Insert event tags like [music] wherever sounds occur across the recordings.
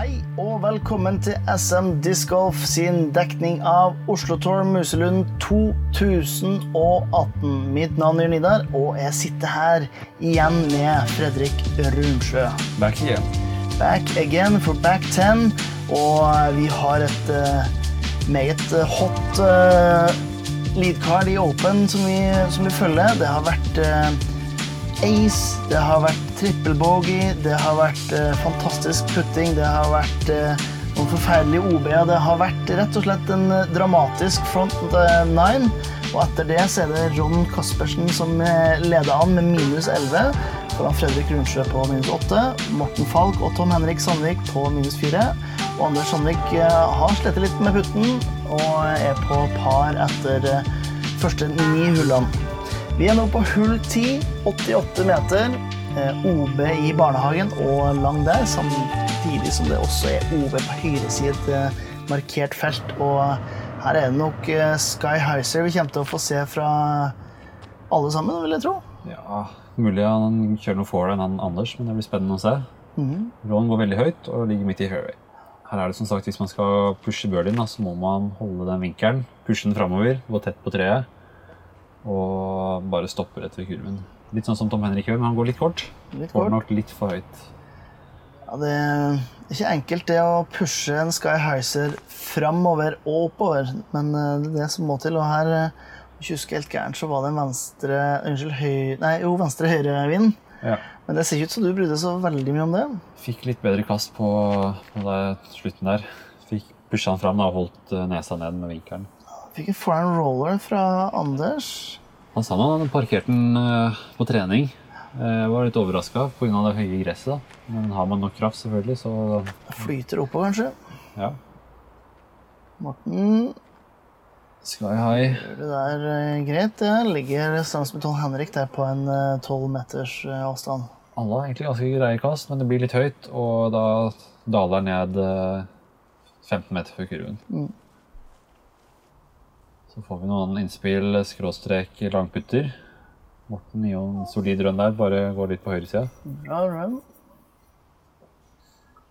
Hei og velkommen til SM Disc Golf sin dekning av Oslo Tour Muselund 2018. Mitt navn er Nidar, og jeg sitter her igjen med Fredrik Rundsjø. Back again. Back again for back 10, og vi har et uh, meget hot uh, leadcard i Open som vi, som vi følger. Det har vært uh, ace, det har vært trippelbogey, det har vært eh, fantastisk putting, det har vært eh, noen forferdelige OB-er. Det har vært rett og slett en uh, dramatisk front nine. Og etter det så er det Ron Caspersen som leder an med minus 11. Foran Fredrik Rundsjø på minus 8. Morten Falk og Tom Henrik Sandvik på minus 4. Og Anders Sandvik har slitt litt med putten og er på par etter første ni hullene. Vi er nå på hull 10, 88 meter. OB i barnehagen og lang der, samtidig som det også er OB på høyresiden i et markert felt. Og her er det nok Sky Heiser vi kommer til å få se fra alle sammen, vil jeg tro. Ja, mulig han kjører noe forward enn Anders, men det blir spennende å se. Mm. Ron går veldig høyt og ligger midt i fairway. Her er det som sagt, Hvis man skal pushe birdien, så må man holde den vinkelen. Pushe den framover, gå tett på treet og bare stoppe rett ved kurven. Litt sånn som Tom Henrik gjør, men han går litt kort. Litt Går kort. nok litt for høyt. Ja, det er ikke enkelt det å pushe en Sky Heiser framover og oppover, men eh, det er det som må til. Og her, eh, hvis jeg husker helt gærent, så var det en venstre Unnskyld, høy, nei, jo, venstre-høyre-vind. Ja. Men det ser ikke ut som du brydde deg så veldig mye om det. Fikk litt bedre kast på, på det slutten der. Fikk pusha han fram og holdt eh, nesa ned med vinkelen. Fikk en foreign roller fra Anders. Han sa han hadde parkert den eh, på trening. Jeg var litt overraska pga. det høye gresset. da. Men har man nok kraft, selvfølgelig, så Flyter oppå, kanskje. ja. Morten Sky high. gjør det der eh, greit. Det ligger stansmetall Henrik der på en tolv 12 meters eh, avstand. Alle har egentlig ganske greie kast, men det blir litt høyt, og da daler ned eh, 15 meter før kurven. Så får vi noen innspill, skråstrek, langputter. Morten gir en solid run der, bare går litt på høyresida. Bra run.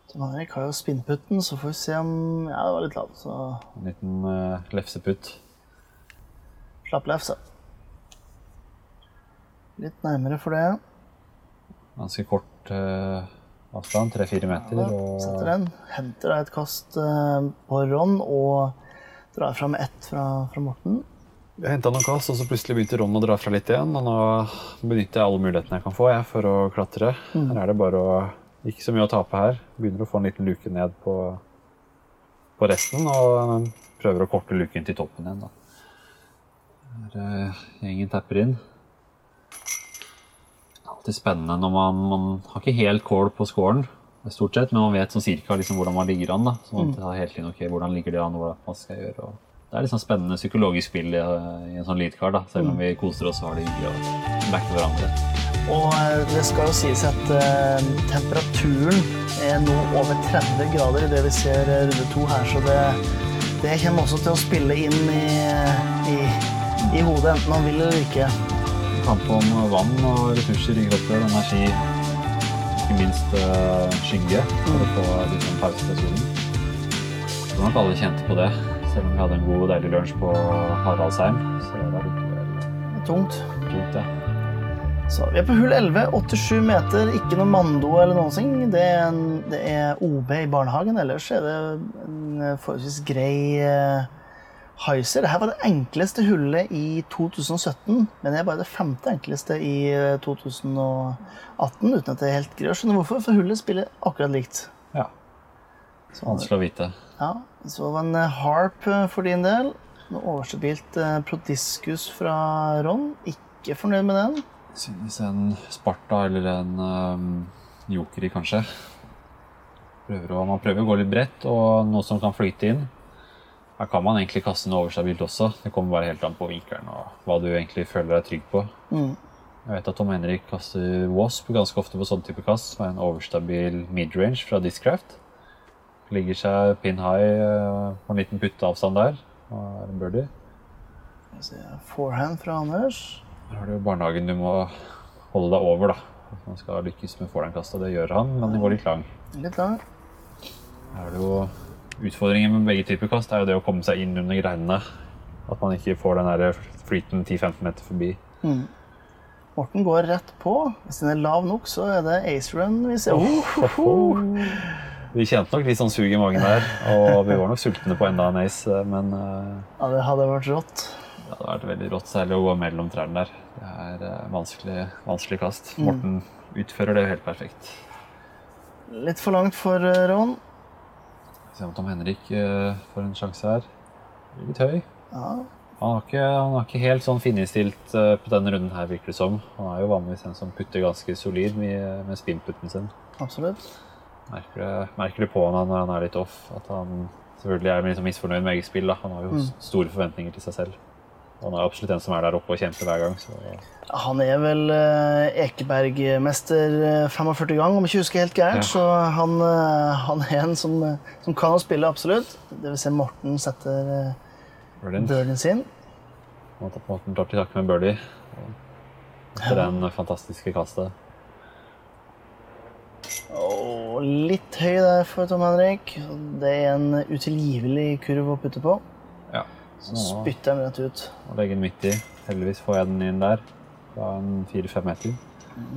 Tom Henrik har jo spinnputten, så får vi se om Ja, det var litt lavt, så En liten uh, lefseputt. slapp lefse. Litt nærmere for det. Ganske kort uh, avstand, 3-4 meter. Ja, Setter Og den. Henter da et kast uh, på Ron og drar fram ett fra, fra Morten. jeg henta noen kast, og så plutselig begynte Ron å dra fra litt igjen. Og nå benytter jeg alle mulighetene jeg kan få jeg, for å klatre. Her er det bare å Ikke så mye å tape her. Begynner å få en liten luke ned på, på resten, og prøver å korte luken til toppen igjen. da. Her, eh, gjengen tapper inn. Alltid spennende når man, man har ikke helt kål på scoren, stort sett, men man vet sånn cirka liksom hvordan man ligger an. da. Så man har hele tiden, ok, hvordan ligger det an, hva man skal gjøre. Og det er litt sånn spennende psykologisk spill i, i en sånn leadcard, da. Selv om vi koser oss og har det hyggelig og backer hverandre. Og eh, det skal jo sies at eh, temperaturen er nå over 30 grader i det vi ser eh, runde to her, så det, det kommer også til å spille inn i, i, i hodet, enten man vil eller ikke. Kamp om vann og ressurser i kroppen, energi, ikke minst uh, skygge, for å få litt sånn pause fra solen. Nok alle kjente på det, selv om vi hadde en god deilig lunsj på Haraldsheim. Så det Det er tungt. tungt, ja. Så vi er på hull 11, 87 meter, ikke noe mando eller noen ting. Det er, en, det er OB i barnehagen, ellers er det en eh, forholdsvis grei uh, heiser. Dette var det enkleste hullet i 2017, men det er bare det femte enkleste i eh, 2018, uten at det er helt greier å skjønne hvorfor, for hullet spiller akkurat likt. ja. Vanskelig å vite. Ja, så var det en eh, harp eh, for din del. Noe overstabilt prodiskus fra Ron. Ikke fornøyd med den. Synes en Sparta eller en um, Jokeri, kanskje. Prøver å, man prøver å gå litt bredt, og noe som kan flyte inn. Her kan man egentlig kaste noe overstabilt også. Det kommer bare helt an på vinkelen og hva du egentlig føler deg trygg på. Mm. Jeg vet at Tom Henrik kaster Wasp ganske ofte på sånn type kast, som er en overstabil midrange fra Discraft. Ligger seg pin high eh, på en liten putteavstand der. Og er en birdie. Forehand fra Anders. Der har du jo barnehagen du må holde deg over, da. Hvis man skal lykkes med forehandkastet. Det gjør han, men det går litt lang. Litt lang. Her er det jo Utfordringen med begge typer kast er jo det å komme seg inn under greinene. At man ikke får den der flyten 10-15 meter forbi. Morten går rett på. Hvis den er lav nok, så er det ace run vi ser. Oh, oh, oh. Vi kjente nok litt sånn sug i magen der, og vi var nok sultne på enda en ace, men eh, Ja, det hadde vært rått. det hadde vært veldig rått, særlig å gå mellom trærne der. Det er eh, vanskelig, vanskelig kast. Morten utfører det helt perfekt. Litt for langt for eh, Ron. Se om Tom Henrik eh, får en sjanse her. Litt høy. Ja, Han har ikke, han har ikke helt sånn finstilt eh, på denne runden her, virker det som. Han er jo vanligvis en som putter ganske solid med, med spinputten sin. absolutt. Merker det, merker det på han når han er litt off. At han selvfølgelig er litt misfornøyd med eget spill. Da. Han har jo mm. store forventninger til seg selv. Han er absolutt en som er der oppe og kjemper hver gang. Så Han er vel eh, Ekebergmester eh, 45 gang, om jeg ikke husker helt gærent. Ja. Så han, eh, han er en som, som kan å spille, absolutt. Det vil si Morten setter birdien sin. måten tar til takke med birdie. Etter den fantastiske kastet. Oh, litt høy der for Tom Henrik. Det er en utilgivelig kurv å putte på. Så spytter den rett ut. Og legger den midt i. Heldigvis får jeg den inn der. Fra en fire-fem meter.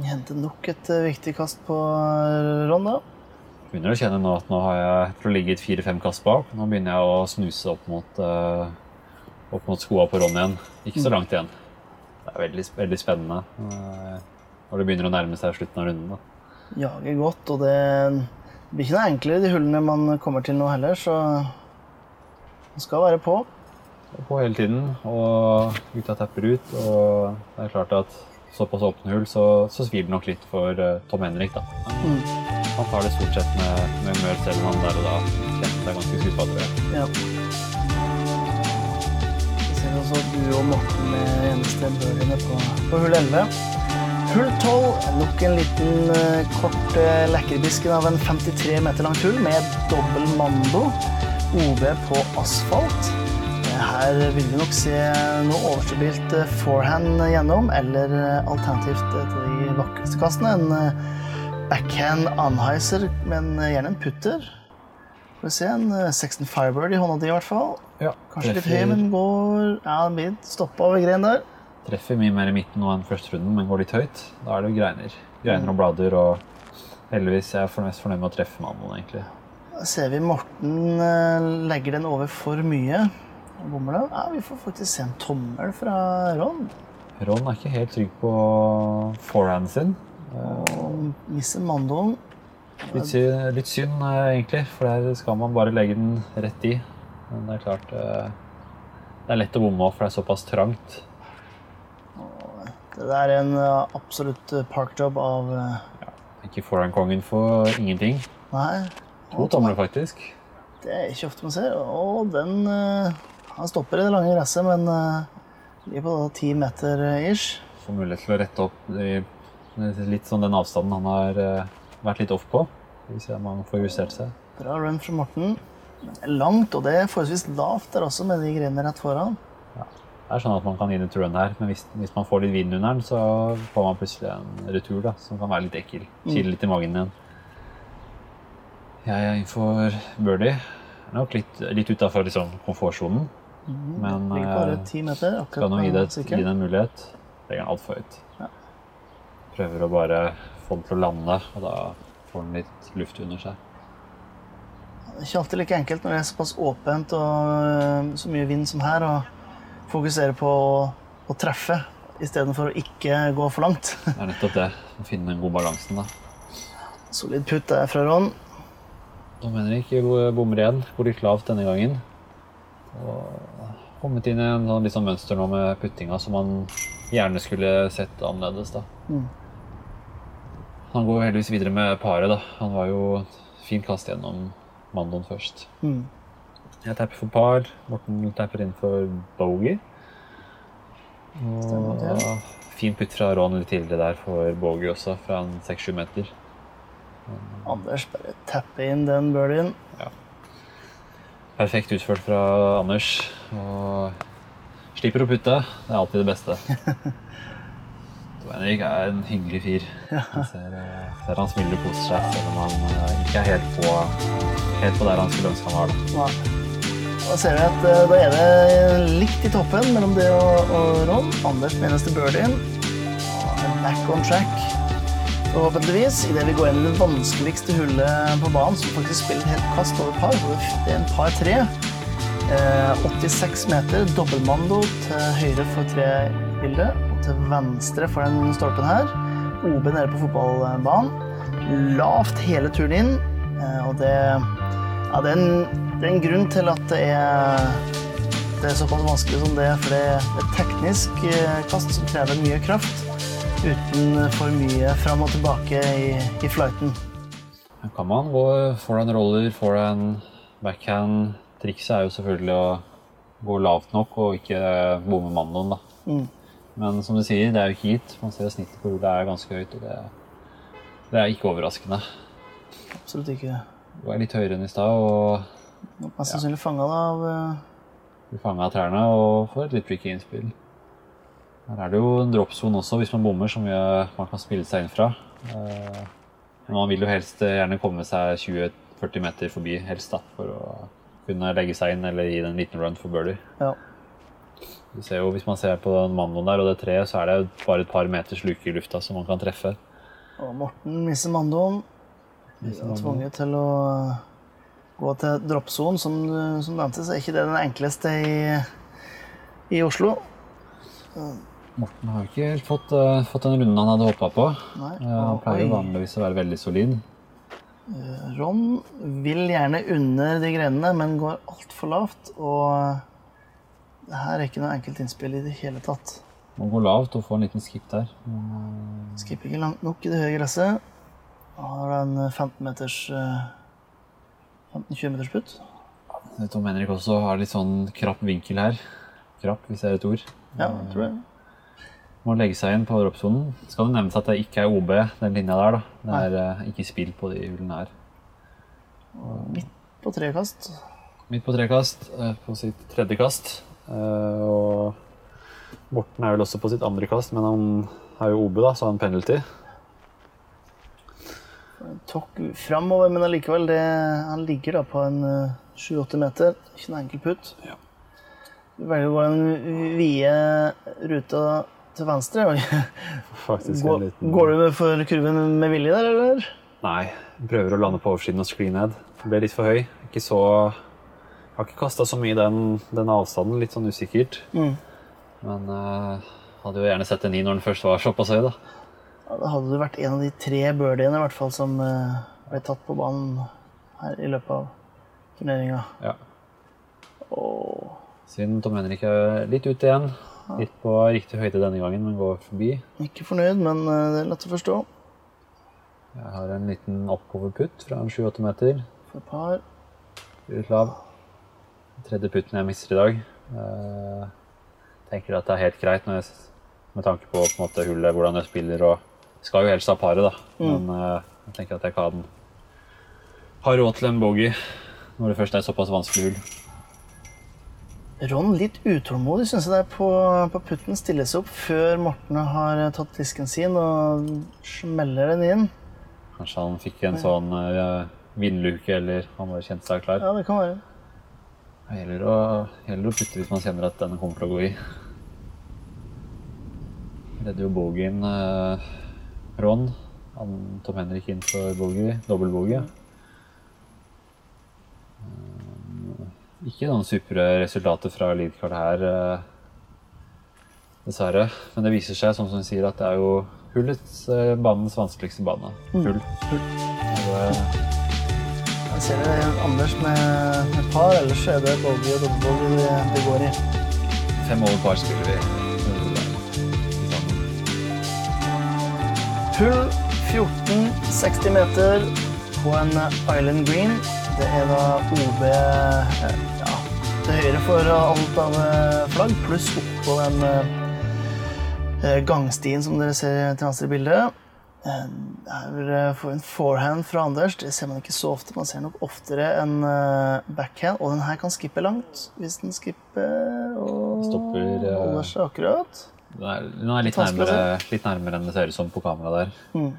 Henter nok et eh, viktig kast på eh, Ron, da. Begynner å kjenne nå at nå har jeg til å fire-fem kast bak. Nå begynner jeg å snuse opp mot, uh, opp mot skoa på Ron igjen. Ikke så langt igjen. Det er veldig, veldig spennende når det begynner å nærme seg slutten av runden. Da. Jager godt, og det blir ikke noe enklere de hullene man kommer til nå heller, så man skal være på. På hele tiden, og gutta tapper ut. Og det er klart at såpass åpne hull, så, så svir det nok litt for eh, Tom Henrik. da. Mm. Han tar det stort sett med, med humør selv om han der og da kjente seg ganske skuffa, tror jeg. Ja. Vi ser også du og Morten med eneste birdiene på, på hull 11. Hull 12 er nok en liten eh, kort uh, lekkerbisken av en 53 meter langt hull med dobbel mando. OB på asfalt. Her vil vi nok se noe overstabilt eh, forehand gjennom, eller eh, alternativt eh, til de vakreste kastene. En backhand Anheiser, men gjerne en putter. Får vi se, en eh, 16 Firebird i hånda di i hvert fall. Ja, Kanskje litt høy, men går Ja, den blir stoppa over greien der. Treffer mye mer i midten nå enn første runden, men går litt høyt. Da er det jo greiner. Greiner og blader, og heldigvis er jeg mest fornøyd med å treffe mannen, egentlig. Da ser vi Morten legger den over for mye. Det. Ja, vi får faktisk se en tommel fra Ron. Ron er ikke helt trygg på forehanden sin. Og misser mandoen. Litt synd, litt synd eh, egentlig, for der skal man bare legge den rett i. Men det er klart eh, Det er lett å bomme òg, for det er såpass trangt. Det der er en eh, absolutt parkjob av ja, Ikke foran kongen for ingenting. Nei, To tomler, faktisk. det er ikke ofte man ser. Og den Han stopper i det lange gresset, men eh, ligger på ti meter eh, ish. Får mulighet til å rette opp i, litt sånn den avstanden han har eh, vært litt off på. Hvis man får justert seg. Bra run fra Morten. Langt, og det er forholdsvis lavt der også, med de greiene rett foran. Det er sånn at man kan inn et run her, men hvis, hvis man får litt vind under den, så får man plutselig en retur da, som kan være litt ekkel. Kile litt i magen igjen. Jeg er innenfor for birdie. Nok litt, litt utafor liksom, komfortsonen, men Ligger bare eh, meter. skal nå gi det, gi det en mulighet. Legger den altfor høyt. Ja. Prøver å bare få den til å lande, og da får den litt luft under seg. Det er ikke alltid like enkelt når det er såpass åpent og øh, så mye vind som her, å fokusere på å, å treffe istedenfor å ikke gå for langt. [laughs] Det er nettopp det. Å finne den gode balansen, da. Solid putt der fra Ron. Tom Henrik bommer igjen. Går litt lavt denne gangen. Og kommet inn i en sånn, litt sånn mønster nå med puttinga som man gjerne skulle sett annerledes. da. Mm. Han går heldigvis videre med paret. da. Han var jo fint kast gjennom mandoen først. Mm. Jeg tapper for par. Morten tapper inn for bogey. Og ja. fin putt fra Ron litt tidligere der for bogey også, fra en 6-7 meter. Anders bare tapper inn den birdien. Perfekt utført fra Anders. Og slipper å putte. Det er alltid det beste. [laughs] Henrik er en hyggelig fyr. Ja. ser, eh, ser han smiler og koser seg, selv om han eh, ikke er helt på helt på der han skulle ønske han var. Da. Ja. Da ser vi at eh, da er det likt i toppen mellom det og, og Ron. Anders med eneste birdien. Back on track. Forhåpentligvis, idet vi går inn i det vanskeligste hullet på banen, som faktisk spiller helt kast over par. Det er en par tre. Eh, 86 meter, dobbeltmando til høyre for tre bilde, Og til venstre for den stolpen her. OB nede på fotballbanen. Lavt hele turen inn. Eh, og det, ja, det, er en, det er en grunn til at det er, det er såpass vanskelig som det er. For det er et teknisk eh, kast som krever mye kraft uten for mye fram og tilbake i, i flighten. Kan man gå foran roller, foran backhand. Trikset er jo selvfølgelig å gå lavt nok og ikke bomme mandoen, da. Mm. Men som du sier, det er jo ikke gitt. Man ser snittet på rullet er ganske høyt, og det, det er ikke overraskende. Absolutt ikke. Du er litt høyere enn i stad og Mest sannsynlig fanga av uh... blir fanga av trærne og får et litt tricky innspill. Her er det jo en dropzone også, hvis man bommer, som man kan spille seg inn fra. Eh, Men man vil jo helst eh, gjerne komme seg 20-40 meter forbi, helst, da, for å kunne legge seg inn eller gi den en liten run for birdie. Ja. Du ser jo, Hvis man ser på den mandoen der og det treet, så er det bare et par meters luke i lufta som man kan treffe. Og Morten misser mandoen. Blir tvunget til å gå til droppsonen. Som, som nevnte, så er ikke det den enkleste i, i Oslo. Morten har ikke helt fått, uh, fått den runden han hadde håpa på. Nei. uh, han pleier jo vanligvis å være veldig solid. Ron vil gjerne under de grenene, men går altfor lavt. Og det her er ikke noe enkelt innspill i det hele tatt. Må gå lavt og få en liten skip der. Mm. Skipper ikke langt nok i det høye gresset. Har en 15 meters eh, 15-20 meters putt. eh, Tom Henrik også har litt sånn krapp vinkel her. Krapp, hvis det er et ord. Ja, jeg tror jeg. Må legge seg inn på droppsonen. Skal det nevnes at det ikke er OB, den linja der. da. Det er eh, ikke spill på de hullene her. Midt på tre kast. Midt på trekast, eh, på sitt tredje kast. Eh, Og Morten er vel også på sitt andre kast, men han er jo OB, da, så har han penalty. Tok framover, men allikevel det, Han ligger da på en eh, 7-8 meter. Ikke noe enkel putt. Ja. Du velger å gå den vide ruta til venstre. Faktisk Går, en liten... går du for kurven med vilje der, eller? Nei, prøver å lande på oversiden og skli ned. Ble litt for høy. Ikke så... Jeg Har ikke kasta så mye den, den avstanden. Litt sånn usikkert. Mm. Men uh, hadde jo gjerne sett en ni når den først var såpass høy, da. Ja, da hadde du vært en av de tre birdiene i hvert fall som uh, ble tatt på banen her i løpet av turneringa. Ja. Og Siden Tom Henrik er litt ute igjen. Litt på riktig høyde denne gangen, men går forbi. ikke fornøyd, men eh, det er lett å forstå. Jeg har en liten oppoverputt fra en 7-8 meter. For par. Litt lav. Tredje putten jeg mister i dag. Jeg tenker at det er helt greit jeg, med tanke på, på måte, hullet, hvordan jeg spiller. og Skal jo helst ha paret, da. Men eh, jeg tenker at jeg kan ha råd til en bogey når det først er et såpass vanskelig hull. Ron litt utålmodig, syns jeg det er på, på putten. Stiller seg opp før Morten har eh, tatt disken sin og smeller den inn. Kanskje han fikk en sånn uh, vindluke, eller han bare kjente seg klar. Ja, det kan være. Gjelder å, heller å putte hvis man kjenner at den kommer til å gå i. Redder jo bogien uh, Ron. Han, Tom Henrik inn for bogey, dobbel bogey. Eh, ikke noen supre resultater fra leadcard her, eh, dessverre. Men det viser seg, sånn som hun sier, at det er jo hullets, eh, banens vanskeligste bane. Hull. Og det- Jeg ser det er Anders med, med par, ellers er det bogey og dobbeltbogey det, går i. Fem over par spiller vi. Hull 14, 60 meter på en Island Green. Det er da OB eh, ja, til høyre for alt av eh, flagg, pluss oppå den eh, gangstien som dere ser til venstre i bildet. Her får eh, en forehand fra Anders. Det ser man ikke så ofte. Man ser nok oftere en eh, backhand. Og den her kan skippe langt hvis den skipper og Stopper, eh, holder seg akkurat. Den er, den er litt, nærmere, litt nærmere enn det ser ut som på kamera der. Mm.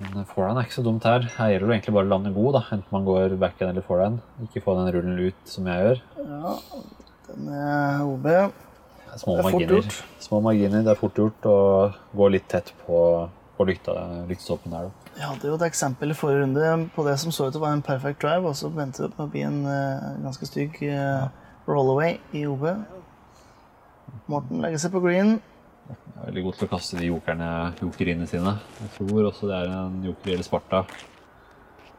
Men forehand er ikke så dumt her. Her gjelder det egentlig bare å lande god, da. enten man går backhand eller forehand. Ikke få den rullen ut som jeg gjør. Ja, den er OB. Det er små Det er marginer. Små marginer, Det er fort gjort å gå litt tett på, på lykta, lyktestoppen her. da. Vi hadde jo et eksempel i forrige runde på det som så ut til å være en perfect drive, og så ventet det opp med å bli en uh, ganske stygg uh, rollaway i OB. Morten legger seg på green. Er veldig god til å kaste de jokerne, jokeriene sine. Jeg tror også det er en joker eller Sparta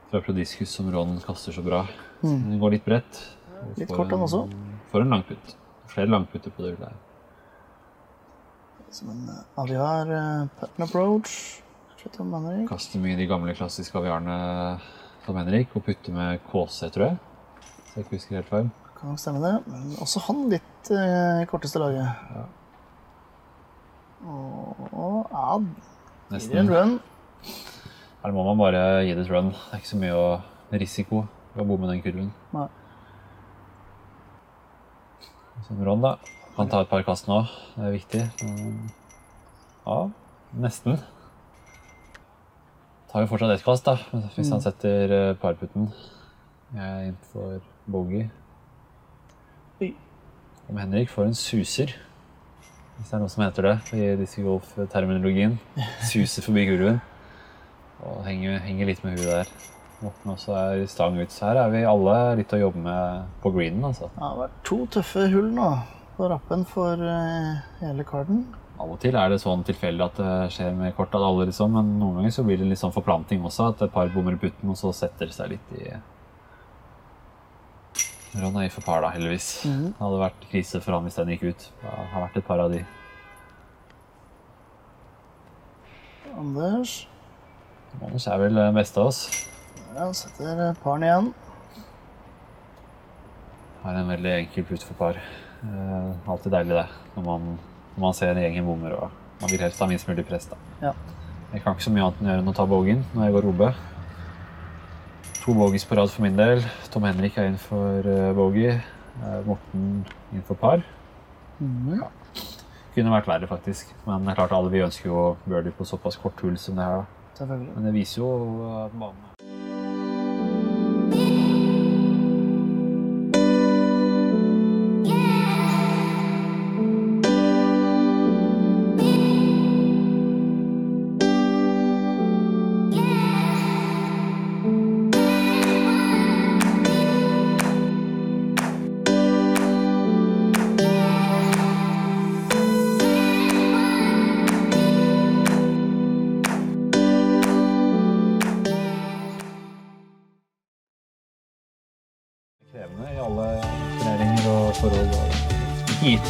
fra Prodiscus som Ron kaster så bra. Den går litt bredt. og Mm. Litt kort, den en- også. Får en langputt. Flere langputter på det hullet her. Som en uh, aviar uh, pattern approach. Henrik. Kaster mye de gamle klassiske aviarene Tom Henrik, og putter med KC, tror jeg. Så jeg ikke husker helt feil. Kan nok stemme det. Men også han litt uh, i korteste laget. Og ja, gir en Nesten. run. Her må man bare gi det et run. Det er ikke så mye å, risiko ved å bomme den kurven. Nei. Som Ron, da. Kan ta et par kast nå. Det er viktig. Ja, nesten. Tar jo fortsatt ett kast, da, hvis han setter eh, parputten. Jeg er innenfor for bogey. Om Henrik får en suser, hvis det er noe som heter det i disse golfterminologien. Suser forbi kurven. Og henger, henger litt med huet der. Morten også er stang ut. Så her er vi alle litt å jobbe med på greenen, altså. Ja, Det har vært to tøffe hull nå på rappen for uh, hele karden. Av og til er det sånn tilfeldig at det skjer med kort av alle, liksom, men noen ganger så blir det litt sånn forplanting også, at et par bommer i putten, og så setter det seg litt i Ron er i for par, da, heldigvis. Det hadde vært krise for han hvis den gikk ut. Det har vært et par av de. Anders Anders er vel den beste av oss. ja, setter eh, paren igjen. Har en veldig enkel putt for par. Eh, alltid deilig, det, når man, når man ser gjengen bommer og man vil helst ha minst mulig press. da. Ja. Jeg kan ikke så mye annet enn å gjøre enn å ta bogen når jeg går robe. To bogies på rad for min del. Tom Henrik er inn for uh, bogey. Eh, Morten inn for par. Mhm. Kunne vært verre, faktisk. Men det er klart alle vi ønsker jo birdie på såpass kort hull som det her. Men det viser jo at banen.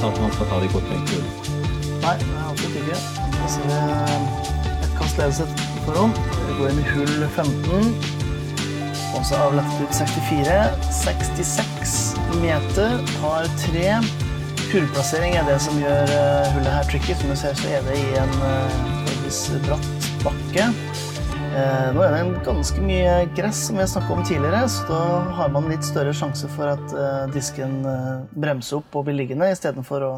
Gitt at man skal ta de korte kurene. Nei, absolutt ikke. Da ser vi eh, et kast ledelse foran. Vi går inn i hull 15. Og så av ut 64. 66 meter. har tre. Hullplassering er det som gjør eh, hullet her tricky. Som du ser, så er det i en eh, forholdsvis bratt bakke. Eh, Nå er det en ganske mye gress, som vi har snakket om tidligere, så da har man litt større sjanse for at eh, disken eh, bremser opp og blir liggende, istedenfor å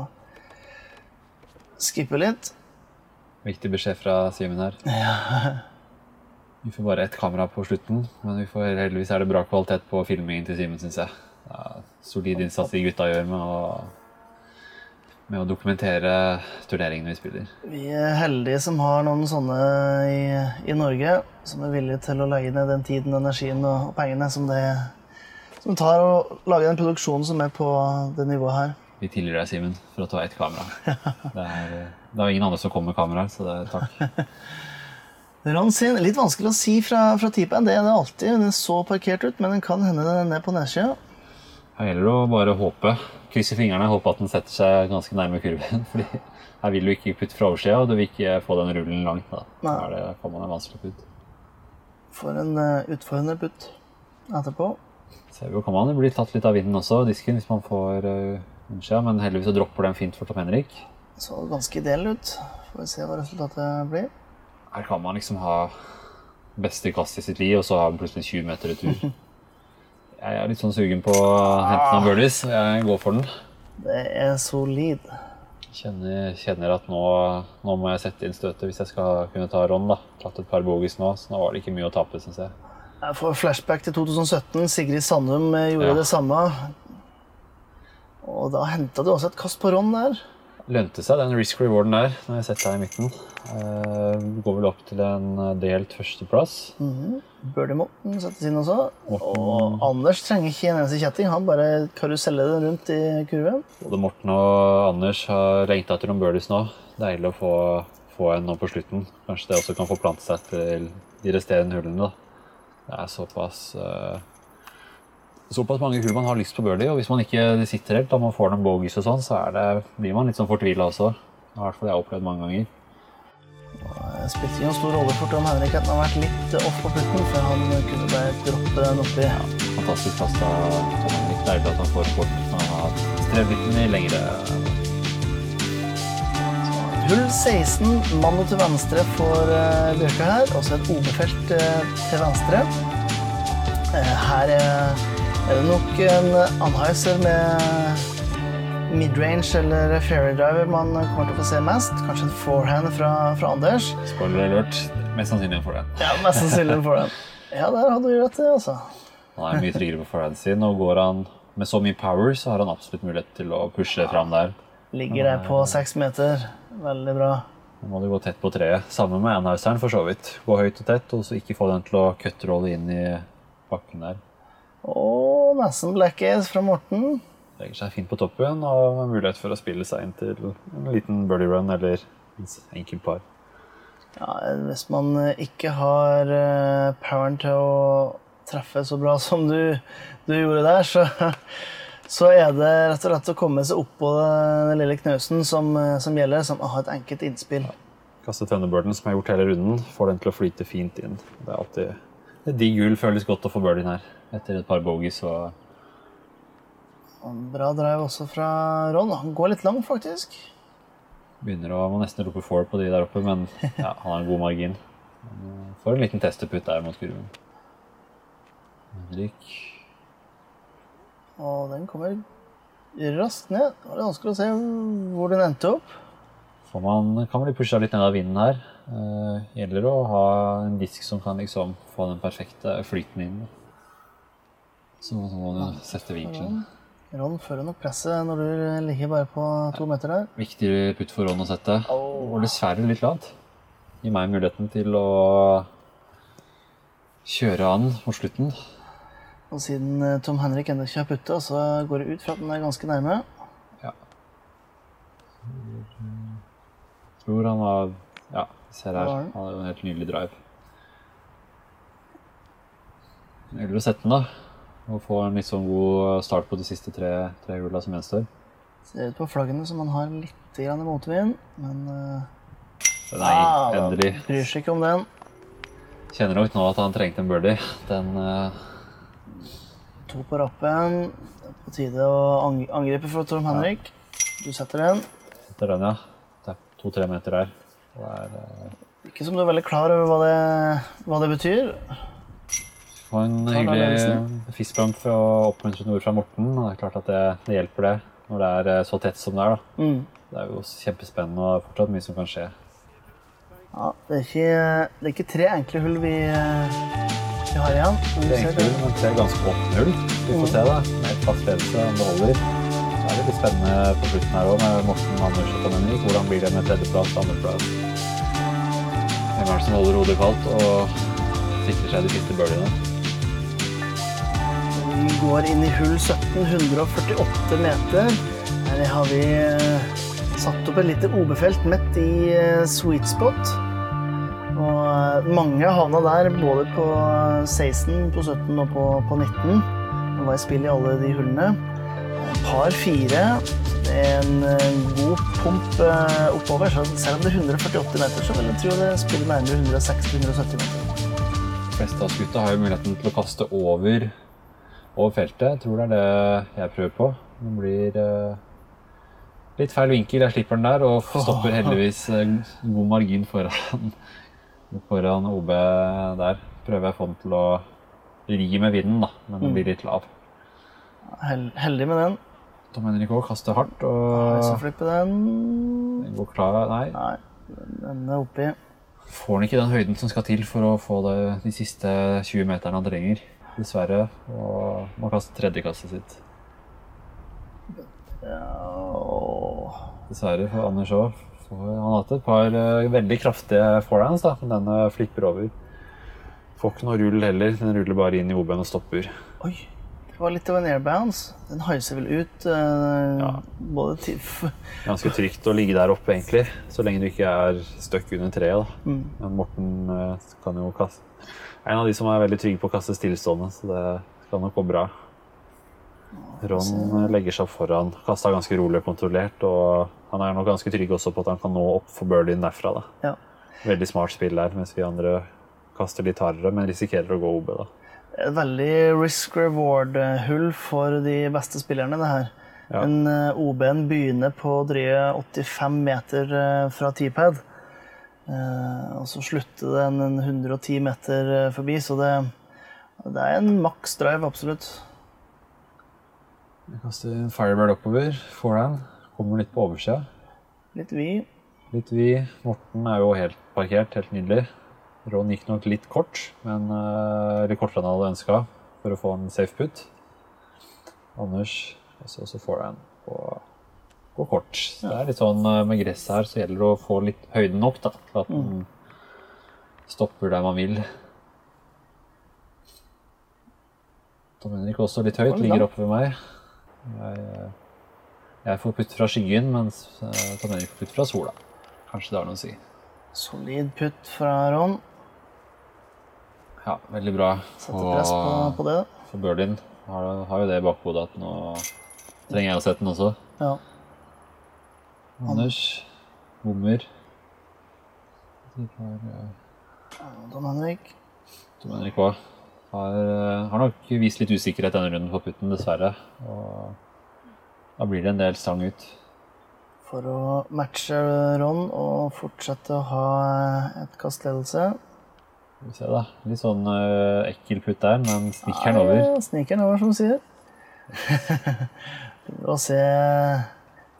skippe litt. Viktig beskjed fra Simen her. [laughs] Vi får bare ett kamera på slutten, men vi får, heldigvis er det bra kvalitet på filmingen til Simen, syns jeg. Er solid innsats de gutta gjør med å, med å dokumentere turneringene vi spiller. Vi er heldige som har noen sånne i, i Norge, som er villige til å legge ned den tiden, energien og, og pengene som det som tar å lage den produksjonen som er på det nivået her. Vi tilgir deg, Simen, for å ta ett kamera. Det er, det er ingen andre som kommer med kamera, så det er takk. [laughs] Ron sin, litt vanskelig å si fra, fra typen, det er det alltid. Den er så parkert ut, men den kan hende den er ned på nedsida. Her gjelder det å bare håpe. Krysse fingrene, håpe at den setter seg ganske nærme kurven. [laughs] Fordi her vil du ikke putte fra oversida, og du vil ikke få den rullen langt. Da, da er det, får man en vanskelig putt. For en uh, utfordrende putt etterpå. Ser vi jo kan man bli tatt litt av vinden også, disken, hvis man får uh, men heldigvis så dropper den fint for Tom Henrik. Så ganske ideell ut. Får vi se hva resultatet blir. Her kan man liksom ha beste kast i sitt liv, og så har man plutselig 20 meter retur. [laughs] Jeg er litt sånn sugen på å hente noen birdies, og jeg går for den. Det er solid. Kjenner, kjenner at nå, nå må jeg sette inn støtet hvis jeg skal kunne ta Ron. da. Tatt et par bogies nå, så nå var det ikke mye å tape, syns jeg. Jeg får flashback til 2017. Sigrid Sandum eh, gjorde Ja. det samme. Og da henta du også et kast på Ron der. Lønte seg den risk-rewarden der, når jeg setter deg i midten. Uh, går vel opp til en eh, delt førsteplass. Burdy-Morten settes inn også. Og Anders trenger ikke en eneste kjetting. Han bare karuseller den rundt i kurven. Både Morten og Anders har lengta etter noen birdies nå. Deilig å få, få en nå på slutten. Kanskje det også kan forplante seg til de resterende hullene. da. Det er såpass eh, Såpass mange hull man har lyst på birdie, og hvis man ikke sitter helt, da man får noen bogies og sånn, så er det, blir man litt sånn fortvila også. I hvert fall det har jeg opplevd mange ganger. Det spilte ikke noen stor rolle for Tom Henrik at han har vært litt off på putten, for han kunne bare droppe den oppi. Fantastisk kasta. Litt deilig at han får sport. Han har strevd litt mye lengre Hull 16, mannen til venstre for uh, Bjørka her. Også et OB-felt eh, til venstre. Eh, her eh, er det nok en Anheuser med midrange eller fairy driver man kommer til å få se mest. Kanskje en forehand fra, fra Anders. spoiler alert. Mest sannsynlig en forehand. Ja, mest sannsynlig en forehand. [laughs] Ja, der hadde du rett, det, altså. Han er mye tryggere på forehand sin, og går han med så mye power, så har han absolutt mulighet til å pushe fram der. Ligger der på seks meter. Veldig bra. Nå må du gå tett på treet. Sammen med Anhauseren, for så vidt. Gå høyt og tett, og så ikke få den til å cuttrolle inn i bakken der. Og nesten black ace fra Morten. Legger seg fint på toppen og har mulighet for å spille seg inn til en liten birdie run eller en enkel par. Ja, hvis man eh, ikke har uh, poweren til å treffe så bra [laughs] som du, du gjorde der, så, så er det rett og slett å komme seg opp på den lille knausen som, eh, som gjelder, som å ha et enkelt innspill. Kaste tønnebirden, som jeg har gjort hele runden, får den til å flyte fint inn. Det er alltid det er digg gull. Føles godt å få birdien her etter et par bogies. og Bra drive også fra Ron. Han går litt langt, faktisk. Begynner å må nesten rope four på de der oppe, men [laughs] ja, han har en god margin. Han eh, får en liten testeputt der mot kurven. Henrik Og den kommer raskt ned. Det var vanskelig å se hvor den endte opp. For man, kan bli pusha litt ned av vinden her. Eh, gjelder å ha en disk som kan liksom få den perfekte flyten inn. Så må må jo sette vinkelen. Ron føler nok presset når du ligger bare på to meter der. Viktig putt for Ron å sette. Oh. Og dessverre litt lavt. Gi meg muligheten til å kjøre an mot slutten. Og siden eh, Tom Henrik ennå ikke har putta, så går det ut fra at den er ganske nærme. Ja. Tror han har Ja, ser her. Han har jo en helt nydelig drive. Gjelder å sette den, da. Og få en litt sånn god start på de siste tre, tre hjula som gjenstår. Ser ut på flaggene som han har litt grann motvind, men uh, Nei, endelig. bryr seg ikke om den. Kjenner nok nå at han trengte en birdie. Den uh... To på rappen. På tide å ang angripe for Tom Henrik. Du setter den. setter den, ja. Det er to-tre meter der. Det er uh... Ikke som du er veldig klar over hva det, hva det betyr. Og en da hyggelig fistbump for å oppmuntre noe fra Morten. og Det er klart at det, det hjelper, det. Når det er eh, så tett som det er. da. Mm. Det er jo kjempespennende og fortsatt mye som kan skje. Ja, det, er ikke, det er ikke tre enkle hull vi, eh, vi har igjen. Vi Det er hull, men tre ganske åpne hull. Vi får se, da. Med et fast ledelse, om det holder. Så er det litt spennende på slutten her òg, med Morten Anders og Henrik. Hvordan blir det med tredjeplass og andreplass? Hvem er det som holder hodet kaldt og sikrer seg de siste birdiene? Vi går inn i hull 17, 148 meter. Her har vi eh, satt opp et lite OB-felt midt i eh, sweet spot. Og eh, mange havna der, både på 16, på 17 og på, på 19. Det var i spill i alle de hullene. Par fire. En god pump oppover. Så selv om det er 148 meter, så vil jeg tro det spiller nærmere 160-170 meter. De fleste av oss gutta har jo muligheten til å kaste over, over feltet. Jeg tror det er det jeg prøver på. Det blir eh, litt feil vinkel. Jeg slipper den der og stopper heldigvis eh, god margin foran, [laughs] foran OB der. Prøver jeg å få den til å ri med vinden, da, men den blir litt lav. Hel- Heldig med den. Tom Henrik òg kaster hardt, Så og flipper den. den går klar Nei, Nei, den er oppi. får den ikke den høyden som skal til for å få det, de siste 20 meterne han trenger. Dessverre. Og man kaste tredjekastet sitt. Dessverre for Anders òg. Han har hatt et par eh, veldig kraftige forehands, da, men denne flipper over. Får ikke noe rull heller. Den ruller bare inn i OB-en og stopper. Oi, det var litt av en airbounce. Den haiser vel ut uh, Ja. både til [laughs] Ganske trygt å ligge der oppe, egentlig. Så lenge du ikke er støkk under treet. da. Mm. Men Morten uh, kan jo kaste er en av de som er veldig trygg på å kaste stillestående, så det skal nok gå bra. Ron eh, legger seg foran. Kasta ganske rolig og kontrollert. Og han er nok ganske trygg også på at han kan nå opp for birdien derfra. da. Ja. Veldig smart spill der, mens vi andre kaster litt hardere, men risikerer å gå OB. da. Et veldig risk reward-hull for de beste spillerne, det her. Ja. Men eh, OB-en begynner på drøye 85 meter eh, fra T-pad. Eh, og så slutter den en 110 meter eh, forbi, så det, det er en maks drive, absolutt. Jeg kaster en firebird oppover. Forehand. Kommer litt på oversida. Litt vid. Litt vid. Morten er jo helt parkert, helt nydelig. Ron gikk nok litt kort, men uh, litt kortere enn han hadde ønska for å få en safe put. Anders også, også forehand på, på kort. Så det er litt sånn eh, med gresset her, så gjelder det å få litt høyden nok da, til at den stopper der man vil. Tom Henrik også litt høyt, ligger oppe ved meg. Jeg, eh, jeg får putt fra skyggen, mens eh, Tom Henrik får putt fra sola. Kanskje det har noe å si. Solid putt fra Ron. Ja, veldig bra. Setter press på, på det. for birdien. Har, har jo det i bakhodet at nå trenger jeg å sette den også. Ja. Anders bommer. De har, eh, Tom Henrik. Tom Henrik òg. Har, eh, har nok vist litt usikkerhet denne runden på putten, dessverre. Og da blir det en del stang ut. For å matche Ron og fortsette å ha et kastledelse. Skal vi se, da. Litt sånn uh, ekkel putt der, men snikker den over. Ja, Sniker den over, som du sier. [laughs] og se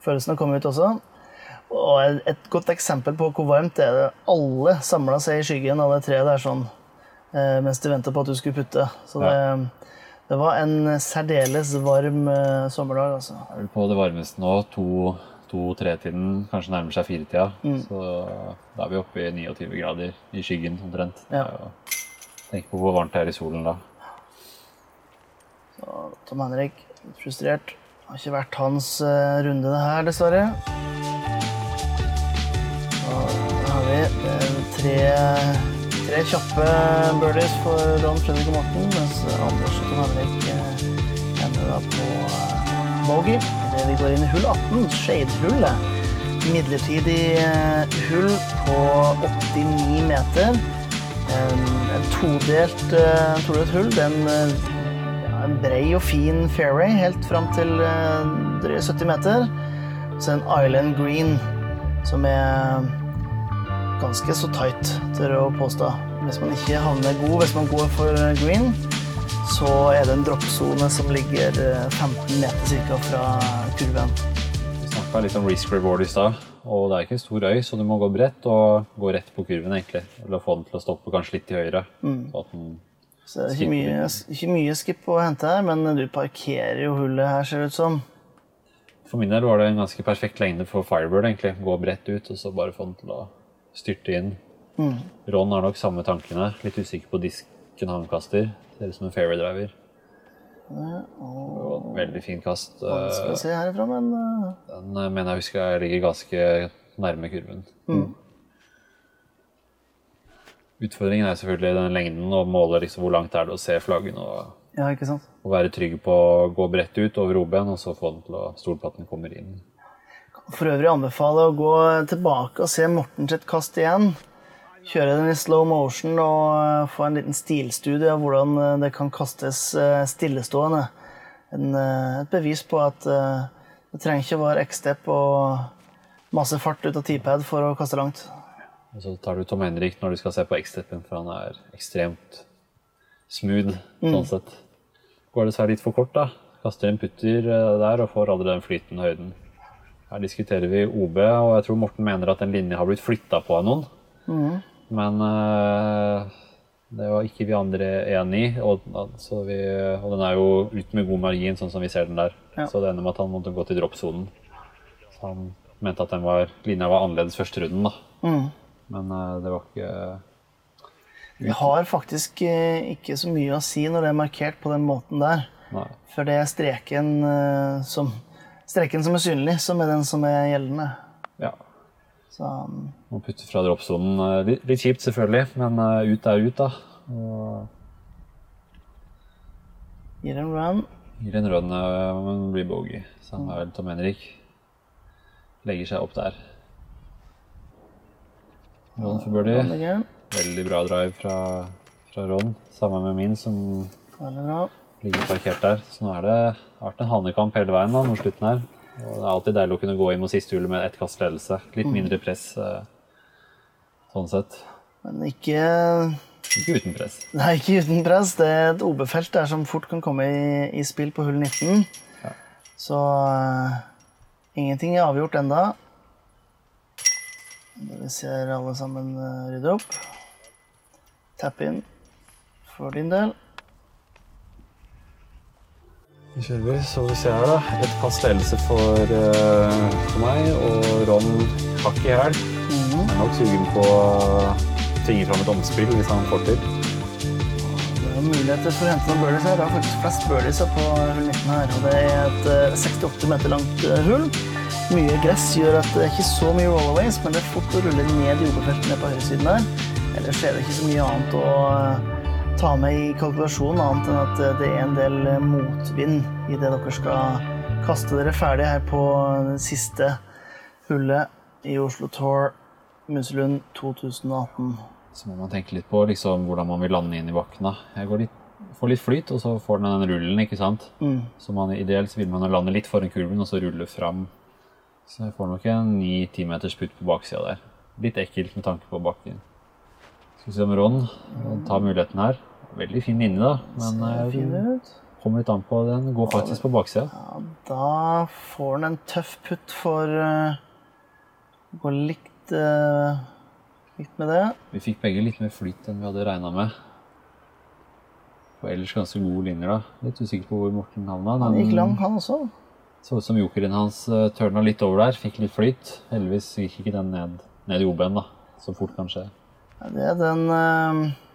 følelsene komme ut også. Og et- godt eksempel på hvor varmt det er. Alle samla seg i skyggen av det treet der sånn, eh, mens de venta på at du skulle putte. Så det, det var en særdeles varm eh, sommerdag, altså. på det varmeste nå. To- To-tre-tiden, kanskje nærmer seg firetida. Mm. Så da er vi oppe i 29 grader i skyggen omtrent. Ja. Tenk på hvor varmt det er i solen da. Så Tom Henrik frustrert. Det har ikke vært hans eh, runde, det her, dessverre. Har vi eh, tre, tre kjappe birdies for Ron Fredrik og Morten, mens Anders og Henrik eh, ender da på eh, bogey. Vi går inn i hull 18, shade-hullet. Midlertidig hull på 89 meter. En, en todelt, todelt hull. Den ja, en brei og fin fairway helt fram til drøye 70 meter. Så en Island Green som er ganske så tight, tør å påstå. Hvis man ikke havner god, hvis man går for eh, green, så er det en droppsone som ligger eh, 15 meter cirka fra kurven. Vi snakka litt om risk reward i stad, og det er ikke en stor øy, så du må gå bredt og gå rett på kurven, egentlig. Eller få den til å stoppe kanskje litt til høyre. Så at den Så det er ikke mye, ikke mye skip å hente her, men du parkerer jo hullet her, ser det ut som. For min del var det en ganske perfekt lengde for Firebird. egentlig. Gå bredt ut og så bare få den til å styrte inn. Ron har nok samme tankene. Litt usikker på disken han kaster. Ser ut som en fairway driver. Og veldig fin kast. Vanskelig å se herifra, men eh, Den eh, mener jeg husker jeg ligger ganske nærme kurven. Utfordringen er selvfølgelig den lengden og måle liksom hvor langt er det å se flaggen. og ja, og være trygg på å gå bredt ut over OB-en og så få den til å stole på at den kommer inn. For øvrig anbefaler jeg å gå tilbake og se Morten sitt kast igjen. Kjøre den i slow motion og eh, få en liten stilstudie av hvordan eh, det kan kastes eh, stillestående. En, et bevis på at det trenger ikke å være X-step og masse fart ut av T-pad for å kaste langt. Og så tar du Tom Henrik når du skal se på X-stepen, for han er ekstremt smooth sånn sett. Går dessverre litt for kort, da. Kaster en putter der og får aldri den flytende høyden. Her diskuterer vi OB, og jeg tror Morten mener at den linja har blitt flytta på av noen. Men uh, det var ikke vi andre enig i, og, altså vi, og den er jo ut med god margin, sånn som vi ser den der. Ja. Så det ender med at han måtte gå til droppsonen. Så han mente at den var, linja var annerledes første runden, da. Mm. Men uh, det var ikke Vi har faktisk eh, ikke så mye å si når det er markert på den måten der. Nei. For det er streken eh, som, streken som er synlig, som er den som er gjeldende. Ja. Så um, Må putte fra droppsonen. eh, Litt, litt kjipt, selvfølgelig, men uh, ut er ut, da. Og gir en run. gir en run, uh, men blir bogey. Samuel Tom Henrik legger seg opp der. Ron for birdie. Veldig bra drive fra, fra Ron. Samme med min, som Veldig bra. Ligger parkert der. Så nå er det vært en hanekamp hele veien da, mot slutten her. Og det er alltid deilig å kunne gå inn mot siste hullet med ett kast ledelse. Litt mindre press eh, sånn sett. Men ikke Ikke uten press. Nei, ikke uten press. Det er et OB-felt der som fort kan komme i, i spill på hull 19. Ja. Så uh, ingenting er avgjort enda. Vi ser alle sammen uh, rydde opp. Tap inn for din del. Vi kjører, så vi ser her da. Et kast ledelse for, eh, for meg, og Ron hakk i hæl. Er nok sugen på å tvinge fram et omspill hvis han får til. Det er muligheter for å hente noen birdies her. Det er faktisk flest birdies på hull 19 her. Og det er et uh, 68 meter langt uh, hull. Mye gress gjør at det er ikke så mye rollaways, men det er fort å rulle ned ned på høyresiden der. Ellers er det ikke så mye annet å eh, ta med i kalkulasjonen, annet enn at eh, det er en del eh, motvind i det dere skal kaste dere ferdig her på det siste hullet i Oslo Tour Muselund 2018. Så må man tenke litt på liksom, hvordan man vil lande inn i bakken. Jeg går litt, får litt flyt, og så får den den rullen, ikke sant. Så man, ideelt så vil man lande litt foran kurven, og så rulle fram. Så jeg får nok en 9-10 meters putt på baksida der. Litt ekkelt med tanke på bakken. Skal vi se om Ron eh, tar muligheten her. Veldig fin linje, da. Men Ser fin eh, ut. kommer litt an på den. Går faktisk på baksida. Ja, da får den en tøff putt for uh, Går likt, uh, likt med det. Vi fikk begge litt mer flyt enn vi hadde regna med. Og ellers ganske gode linjer, da. Litt usikker på hvor Morten havna. Han gikk lang, han også. Så ut som jokeren hans uh, tørna litt over der. Fikk litt flyt. Heldigvis gikk ikke den ned, ned i OB-en, da. Så fort kan skje. Ja, Det er den, uh, den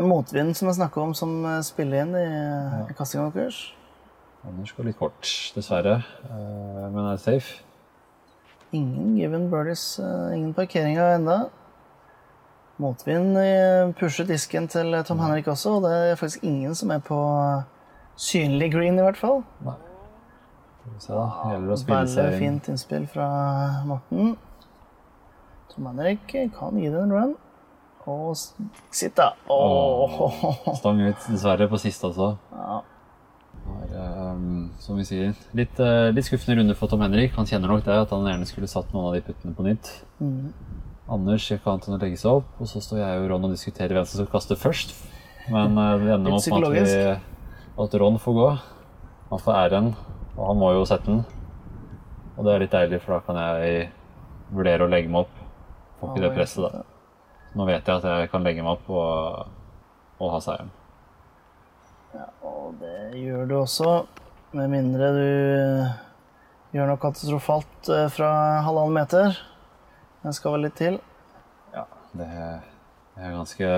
motvinden som jeg snakka om, som eh, spiller inn i, ja. kastinga deres. Anders går litt kort, dessverre. Eh, men er safe. Ingen given birdies, eh, ingen parkeringer enda. Motvind pusher disken til Tom Henrik også, og det er faktisk ingen som er på synlig green, i hvert fall. Skal vi se, da. Det gjelder å spille Veldig seg inn. fint innspill fra Morten. Tom Henrik kan gi det en run. Og sitte! sitt, da. Stang ut, dessverre, på siste også. Ja. Var, um, som vi sier, litt, uh, litt skuffende runde for Tom Henrik. Han kjenner nok det, at han gjerne skulle satt noen av de puttene på nytt. Mm. Anders gjør ikke annet enn å legge seg opp, og så står jeg og Ron og diskuterer hvem som skal kaste først. Men uh, det ender opp med at, vi, at Ron får gå. Han får æren, og han må jo sette den. Og det er litt deilig, for da kan jeg vurdere å legge meg opp. Får ikke det presset, da. Nå vet jeg at jeg kan legge meg opp og, og ha seieren. Og det gjør du også, med mindre du gjør noe katastrofalt eh, fra halvannen meter. Det skal vel litt til. Ja, det er ganske,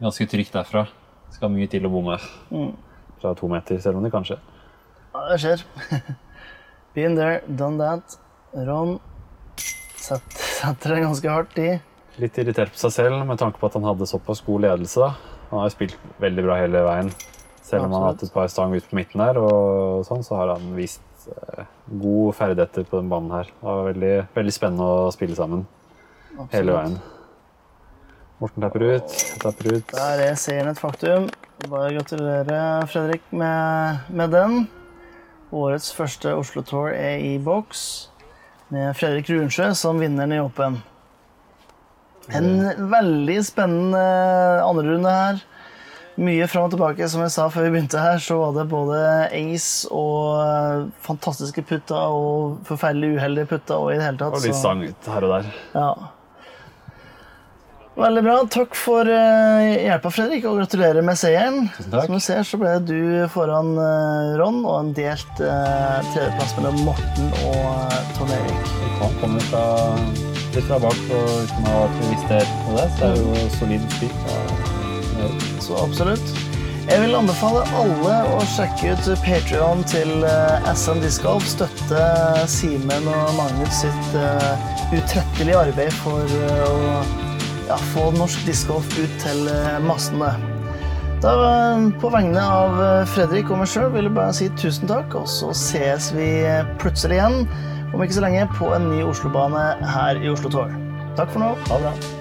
ganske trygt derfra. Det skal mye til å bomme fra to meter, selv om det kanskje Ja, det skjer. [laughs] Been there, done that. Ron [laughs] setter, deg ganske hardt i. Litt irritert på seg selv med tanke på at han hadde såpass god ledelse. Han har jo spilt veldig bra hele veien. Selv om han har hatt et par stang ut på midten her, og sånn, så har han vist eh, gode ferdigheter på den banen her. Det var veldig, veldig spennende å spille sammen hele veien. Morten tapper ut, tapper ut. Der er seieren et faktum. Bare gratulerer, Fredrik, med, med den. Årets første Oslo Tour er i boks, med Fredrik Runsjø som vinneren i Åpen. En veldig spennende andrerunde her. Mye fram og tilbake. Som jeg sa før vi begynte her, så var det både ace og eh, fantastiske putter og forferdelig uheldige putter og i det hele tatt. Og litt sang ut her og der. Ja. Veldig bra. Takk for eh, hjelpa, Fredrik, og gratulerer med seieren. Tusen takk. Som du ser, så ble du foran eh, Ron og en delt uh, tredjeplass mellom Morten og uh, Tom Erik. Han kommer fra, litt fra bak og uten at vi visste helt på det, så det er jo solid spill. Ja. Så absolutt. Jeg vil anbefale alle å sjekke ut Patreon til eh, SM Disc Golf. Støtte Simen og Magnus sitt eh, utrettelige arbeid for eh, å ja, få norsk discgolf ut til eh, massene. Da, eh, på vegne av eh, Fredrik og meg sjøl vil jeg bare si tusen takk, og så ses vi plutselig igjen om ikke så lenge på en ny Oslobane her i Oslo Tour. Takk for nå. Ha det bra.